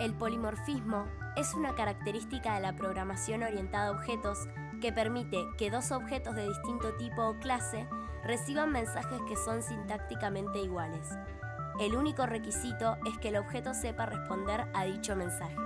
El polimorfismo es una característica de la programación orientada a objetos que permite que dos objetos de distinto tipo o clase reciban mensajes que son sintácticamente iguales. El único requisito es que el objeto sepa responder a dicho mensaje.